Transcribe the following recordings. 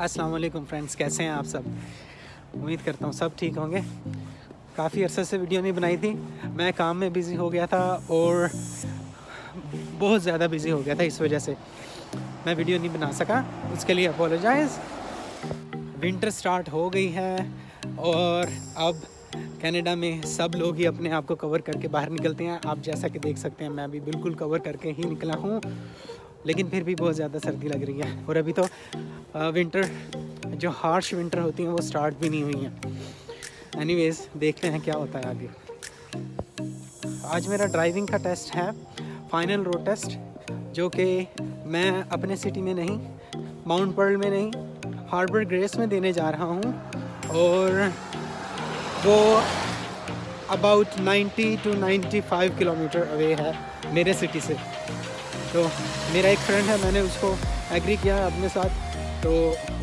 अस्सलाम वालेकुम फ्रेंड्स कैसे हैं आप सब? उम्मीद करता हूँ सब ठीक होंगे। काफ़ी अरसे से वीडियो नहीं बनाई थी। मैं काम में बिज़ी हो गया था और बहुत ज़्यादा बिज़ी हो गया था इस वजह से। मैं वीडियो नहीं बना सका। उसके लिए अपोलोजाइज़ विंटर स्टार्ट हो गई है और अब कनाडा में सब लोग ही अपने आप को कवर करके बाहर निकलते हैं। आप जैसा कि देख सकते हैं, मैं भी बिल्कुल कवर करके ही निकला हूँ। लेकिन फिर भी बहुत ज़्यादा सर्दी लग रही है। और अभी तो विंटर जो हार्श विंटर होती हैं, वो स्टार्ट भी नहीं हुई हैं। एनीवेज देखते हैं क्या होता है आगे। आज मेरा ड्राइविंग का टेस्ट है फाइनल रोड टेस्ट जो कि मैं अपने सिटी में नहीं माउंट पर्ल में नहीं हार्बर ग्रेस में देने जा रहा हूँ। और वो अबाउट 90 टू 95 किलोमीटर अवे है मेरे सिटी से। तो मेरा एक फ्रेंड है मैंने उसको एग्री किया है अपने साथ। तो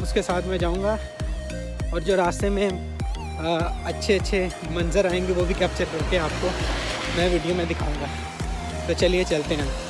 उसके साथ मैं जाऊँगा और जो रास्ते में आ, अच्छे अच्छे मंज़र आएँगे वो भी कैप्चर करके आपको मैं वीडियो में दिखाऊँगा। तो चलिए चलते हैं।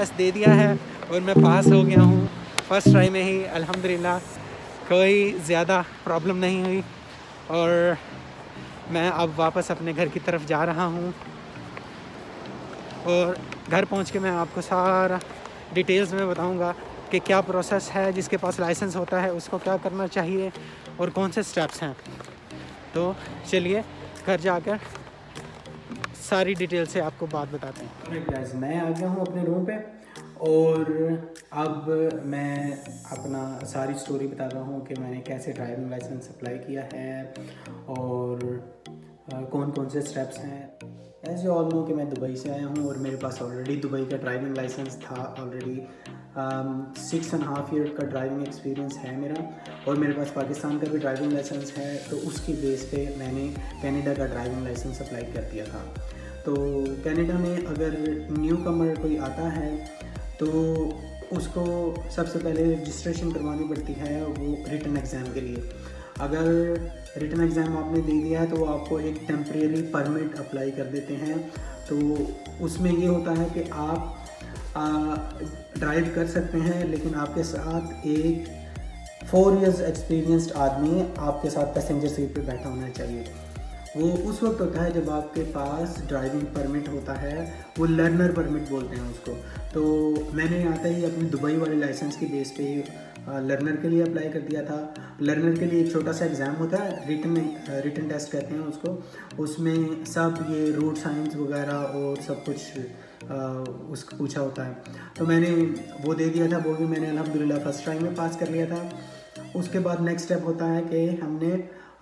टेस्ट दे दिया है और मैं पास हो गया हूँ। फ़र्स्ट ट्राई में ही, अल्हम्दुलिल्लाह, कोई ज़्यादा प्रॉब्लम नहीं हुई और मैं अब वापस अपने घर की तरफ़ जा रहा हूँ और घर पहुँच के मैं आपको सारा डिटेल्स में बताऊँगा कि क्या प्रोसेस है, जिसके पास लाइसेंस होता है, उसको क्या करना चाहिए और कौन से स्टेप्स हैं। तो चलिए, घर जाकर सारी डिटेल से आपको बात बताते हैं। गाइस मैं आ गया हूँ अपने रूम पे और अब मैं अपना सारी स्टोरी बता रहा हूँ कि मैंने कैसे ड्राइविंग लाइसेंस अप्लाई किया है और कौन कौन से स्टेप्स हैं। एज ऑल नो कि मैं दुबई से आया हूँ और मेरे पास ऑलरेडी दुबई का ड्राइविंग लाइसेंस था already six and half year का ड्राइविंग एक्सपीरियंस है मेरा और मेरे पास पाकिस्तान का भी ड्राइविंग लाइसेंस है तो उसकी बेस पे मैंने कनाडा का ड्राइविंग लाइसेंस अप्लाई कर दिया था। तो कनाडा में अगर न्यू कमर कोई आता है तो उसको सबसे पहले रजिस्ट्रेशन करवानी पड़ती है वो रिटर्न एग्ज़ाम के लिए। अगर रिटर्न एग्ज़ाम आपने दे दिया है तो आपको एक टेम्प्रेरी परमिट अप्लाई कर देते हैं। तो उसमें ये होता है कि आप ड्राइव कर सकते हैं, लेकिन आपके साथ एक फोर इयर्स एक्सपीरियंस्ड आदमी आपके साथ पैसेंजर सीट पे बैठा होना चाहिए। वो उस वक्त होता है जब आपके पास ड्राइविंग परमिट होता है, वो लर्नर परमिट बोलते हैं उसको। तो मैंने आता ही अपनी दुबई वाले लाइसेंस की बेस पे ही लर्नर के लिए अप्लाई कर दिया था। लर्नर के लिए एक छोटा सा एग्ज़ाम होता है रिटर्न रिटर्न टेस्ट कहते हैं उसको। उसमें सब ये रूट साइंस वगैरह और सब कुछ उसको पूछा होता है। तो मैंने वो दे दिया था, वो भी मैंने अलहमदिल्ला फ़र्स्ट टाइम में पास कर लिया था। उसके बाद नेक्स्ट स्टेप होता है कि हमने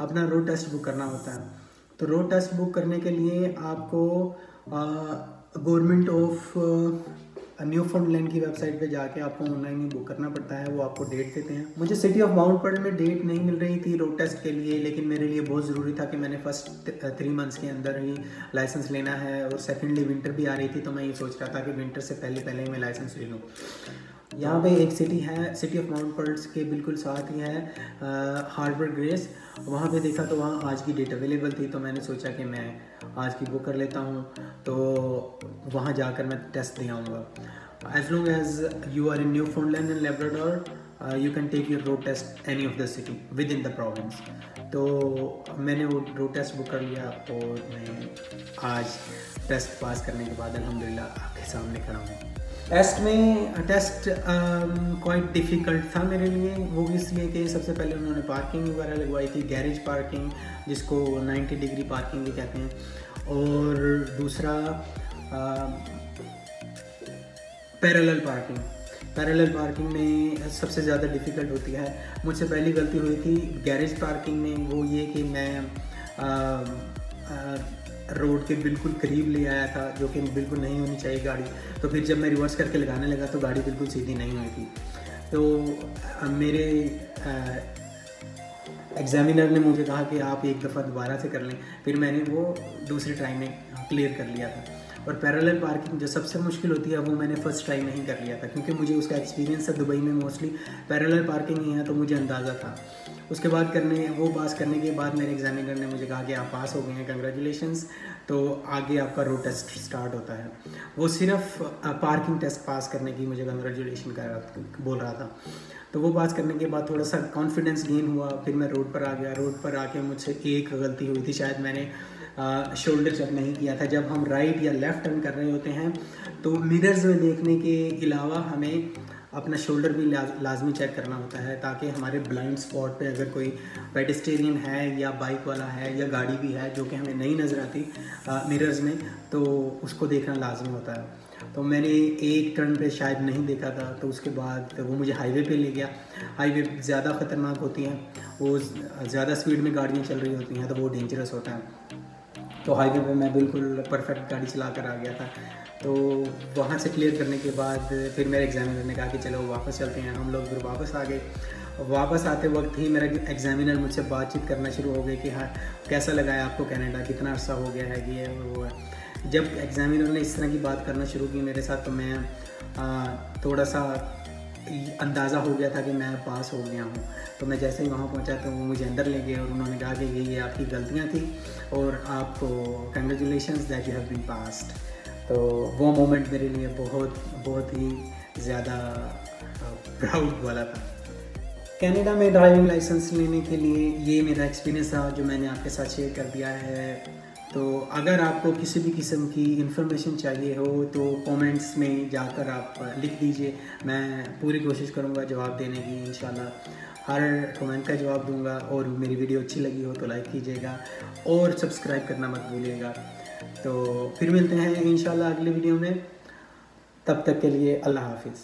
अपना रोड टेस्ट बुक करना होता है। तो रोड टेस्ट बुक करने के लिए आपको गवर्नमेंट ऑफ़ न्यू लैंड की वेबसाइट पे जाके आपको ऑनलाइन ही बुक करना पड़ता है, वो आपको डेट देते हैं। मुझे सिटी ऑफ़ माउंट पर्ल में डेट नहीं मिल रही थी रोड टेस्ट के लिए, लेकिन मेरे लिए बहुत ज़रूरी था कि मैंने फ़र्स्ट थ्री मंथ्स के अंदर ही लाइसेंस लेना है और सेकेंडली विंटर भी आ रही थी तो मैं ये सोच रहा था कि विंटर से पहले पहले ही मैं लाइसेंस ले लूँ। यहाँ पे एक सिटी है सिटी ऑफ़ माउंट पर्ल्स के बिल्कुल साथ ही है हार्बर ग्रेस वहाँ पे देखा तो वहाँ आज की डेट अवेलेबल थी तो मैंने सोचा कि मैं आज की बुक कर लेता हूँ। तो वहाँ जाकर मैं टेस्ट दे आऊँगा। As long as you are in Newfoundland and Labrador you can take your road test any of the city within the province तो मैंने वो रोड टेस्ट बुक कर लिया और मैं आज टेस्ट पास करने के बाद अलहमदिल्ला आपके सामने खड़ा हूँ। टेस्ट में टेस्ट क्वाइट डिफ़िकल्ट था मेरे लिए। वो इसलिए कि सबसे पहले उन्होंने पार्किंग वगैरह लगवाई थी गैरेज पार्किंग जिसको 90 डिग्री पार्किंग भी कहते हैं। और दूसरा पैरेलल पार्किंग पैरेलल पार्किंग में सबसे ज़्यादा डिफ़िकल्ट होती है। मुझसे पहली गलती हुई थी गैरेज पार्किंग में वो ये कि मैं आ, आ, रोड के बिल्कुल करीब ले आया था, जो कि बिल्कुल नहीं होनी चाहिए गाड़ी। तो फिर जब मैं रिवर्स करके लगाने लगा तो गाड़ी बिल्कुल सीधी नहीं हुई थी। तो मेरे एग्ज़ामिनर ने मुझे कहा कि आप एक दफ़ा दोबारा से कर लें। फिर मैंने वो दूसरे ट्राई में क्लियर कर लिया था। और पैरेलल पार्किंग जो सबसे मुश्किल होती है, वो मैंने फ़र्स्ट टाइम नहीं कर लिया था, क्योंकि मुझे उसका एक्सपीरियंस है दुबई में मोस्टली पैरेलल पार्किंग ही है तो मुझे अंदाज़ा था। उसके बाद करने, वो पास करने के बाद मेरे एग्जामिनर ने मुझे कहा कि आप पास हो गए हैं कंग्रेचुलेशंस तो आगे आपका रोड टेस्ट स्टार्ट होता है। वो सिर्फ़ पार्किंग टेस्ट पास करने की मुझे कंग्रेचुलेशन कर, बोल रहा था। तो वो पास करने के बाद थोड़ा सा कॉन्फिडेंस गेन हुआ, फिर मैं रोड पर आ गया। रोड पर आके मुझसे एक गलती हुई थी, शायद मैंने शोल्डर चेक नहीं किया था। जब हम राइट या लेफ़्ट टर्न कर रहे होते हैं तो मिरर्स में देखने के अलावा हमें अपना शोल्डर भी लाजमी चेक करना होता है, ताकि हमारे ब्लाइंड स्पॉट पे अगर कोई पेडिस्टेरियन है या बाइक वाला है या गाड़ी भी है, जो कि हमें नहीं नज़र आती मिरर्स में तो उसको देखना लाजमी होता है। तो मैंने एक टर्न पे शायद नहीं देखा था तो उसके बाद वो मुझे हाईवे पे ले गया। हाईवे ज़्यादा ख़तरनाक होती हैं, वो ज़्यादा स्पीड में गाड़ियाँ चल रही होती हैं तो वो डेंजरस होता है। तो हाईवे पे मैं बिल्कुल परफेक्ट गाड़ी चला कर आ गया था। तो वहाँ से क्लियर करने के बाद फिर मेरे एग्जामिनर ने कहा कि चलो वापस चलते हैं हम लोग फिर वापस आ गए। वापस आते वक्त ही मेरा एग्जामिनर मुझसे बातचीत करना शुरू हो गई कि हाँ कैसा लगा है आपको कनाडा कितना अर्सा हो गया है ये वो है जब एग्जामिनर ने इस तरह की बात करना शुरू की मेरे साथ तो मैं आ, थोड़ा सा अंदाज़ा हो गया था कि मैं पास हो गया हूँ। तो मैं जैसे ही वहाँ पहुँचा तो वो मुझे अंदर ले गए और उन्होंने कहा कि ये ये आपकी गलतियाँ थी और आपको congratulation that you have been passed तो वो मोमेंट मेरे लिए बहुत बहुत ही ज़्यादा प्राउड वाला था। कनाडा में ड्राइविंग लाइसेंस लेने के लिए ये मेरा एक्सपीरियंस था जो मैंने आपके साथ शेयर कर दिया है। तो अगर आपको किसी भी किस्म की इन्फॉर्मेशन चाहिए हो तो कमेंट्स में जाकर आप लिख दीजिए। मैं पूरी कोशिश करूँगा जवाब देने की इन हर कमेंट का जवाब दूँगा और मेरी वीडियो अच्छी लगी हो तो लाइक कीजिएगा और सब्सक्राइब करना मत भूलिएगा। तो फिर मिलते हैं इन अगले वीडियो में। तब तक के लिए अल्लाह हाफिज़।